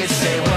could say